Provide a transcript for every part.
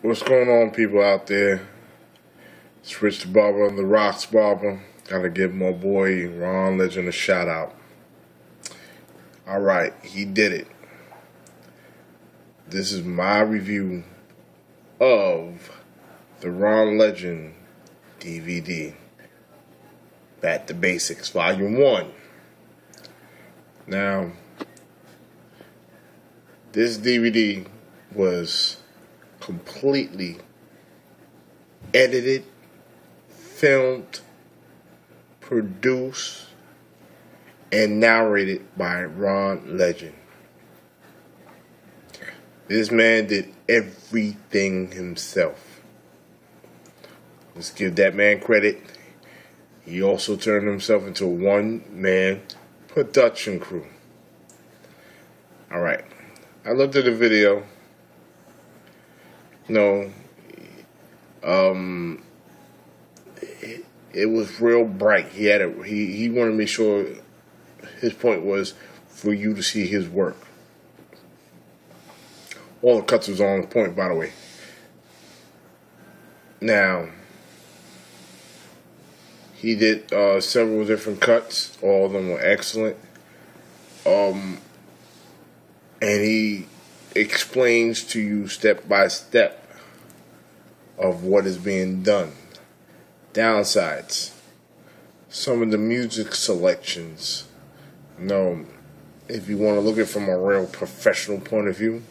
What's going on, people out there? It's Rich the Barber on the Rocks Barber. Gotta give my boy Ron Legend a shout out. Alright, he did it. This is my review of the Ron Legend DVD. Back to Basics, Volume 1. Now, this DVD was completely edited, filmed, produced, and narrated by Ron Legend. This man did everything himself. Let's give that man credit. He also turned himself into a one man production crew. Alright. I looked at the video no, um, it, it was real bright. He had a he he wanted to make sure his point was for you to see his work. All the cuts was on point, by the way. Now, he did uh, several different cuts. All of them were excellent. Um, and he explains to you step by step of what is being done. Downsides. Some of the music selections. You know, if you want to look at it from a real professional point of view.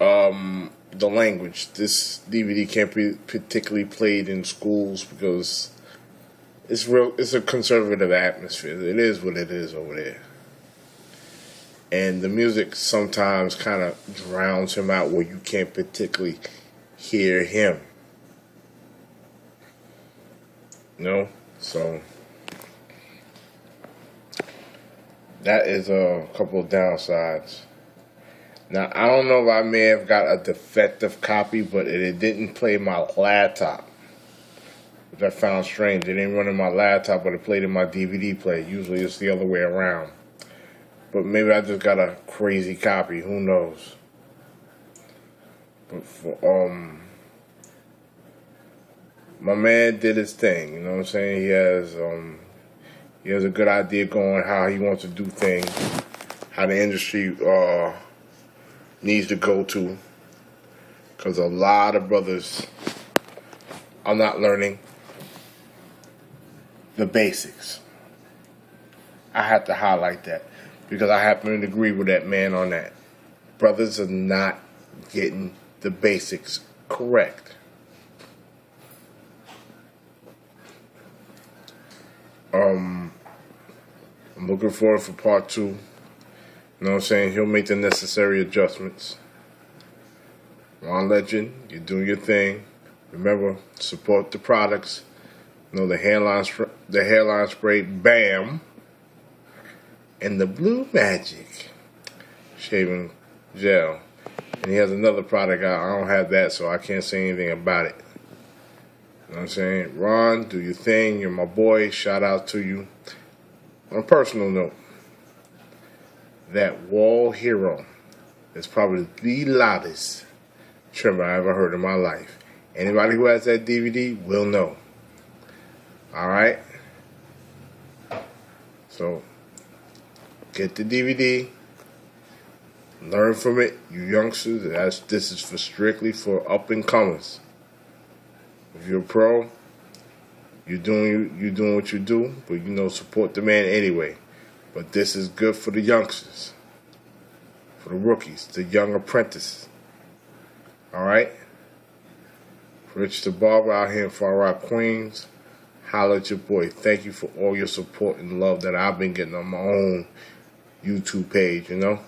Um, the language. This DVD can't be particularly played in schools because it's real. It's a conservative atmosphere. It is what it is over there and the music sometimes kind of drowns him out where you can't particularly hear him. No, so that is a couple of downsides. Now I don't know if I may have got a defective copy, but it didn't play my laptop. Which I found strange. It didn't run in my laptop, but it played in my DVD player. Usually it's the other way around. But maybe I just got a crazy copy. Who knows? But for, um, my man did his thing. You know what I'm saying? He has um, he has a good idea going how he wants to do things, how the industry uh needs to go to. Because a lot of brothers are not learning the basics. I have to highlight that because I happen to agree with that man on that. Brothers are not getting the basics correct. Um, I'm looking forward for part two. You know what I'm saying? He'll make the necessary adjustments. Ron Legend, you're doing your thing. Remember, support the products. You know the hairline, the hairline spray, BAM and the Blue Magic shaving gel. And he has another product out. I don't have that, so I can't say anything about it. You know what I'm saying? Ron, do your thing. You're my boy. Shout out to you. On a personal note, that Wahl Hero is probably the loudest trimmer I ever heard in my life. Anybody who has that DVD will know. Alright? So, Get the DVD. Learn from it, you youngsters. That's this is for strictly for up and comers. If you're a pro, you're doing you're doing what you do, but you know support the man anyway. But this is good for the youngsters, for the rookies, the young apprentices. All right. Rich the Barber out here in Far Rock, Queens. Holla at your boy. Thank you for all your support and love that I've been getting on my own YouTube page, you know.